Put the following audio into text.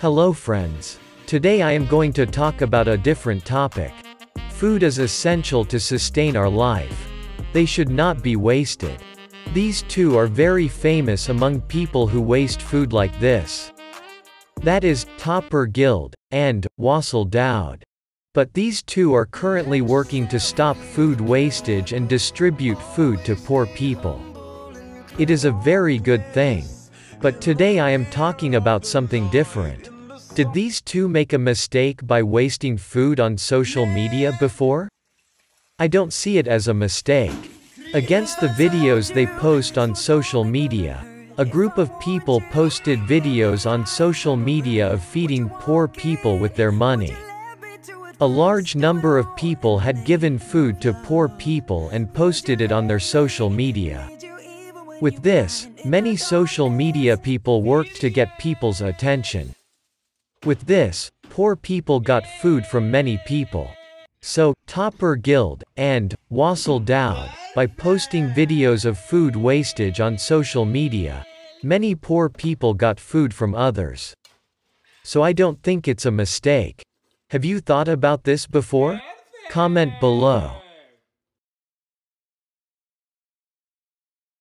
Hello friends. Today I am going to talk about a different topic. Food is essential to sustain our life. They should not be wasted. These two are very famous among people who waste food like this. That is, Topper Guild, and, Wasil Daoud. But these two are currently working to stop food wastage and distribute food to poor people. It is a very good thing. But today I am talking about something different. Did these two make a mistake by wasting food on social media before? I don't see it as a mistake. Against the videos they post on social media, a group of people posted videos on social media of feeding poor people with their money. A large number of people had given food to poor people and posted it on their social media. With this, many social media people worked to get people's attention. With this, poor people got food from many people. So, Topper Guild, and, Wasil Daoud, by posting videos of food wastage on social media, many poor people got food from others. So I don't think it's a mistake. Have you thought about this before? Comment below.